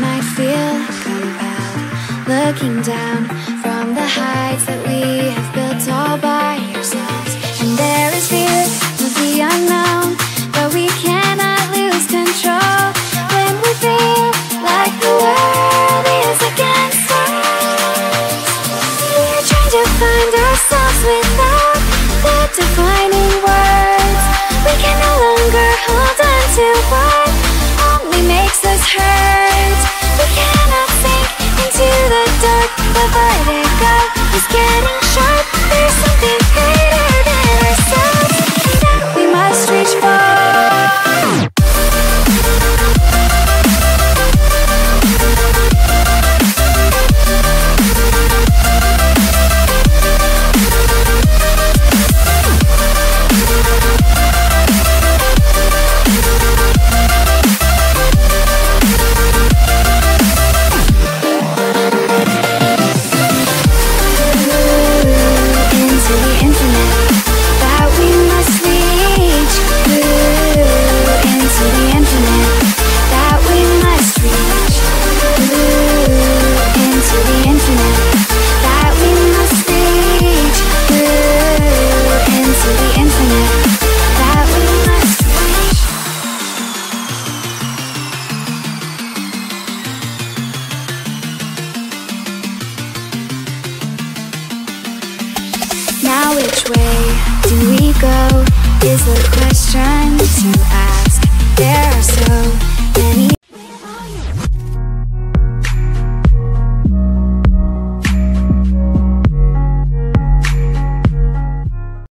might feel compelled looking down never let it go. Which way do we go? Is the question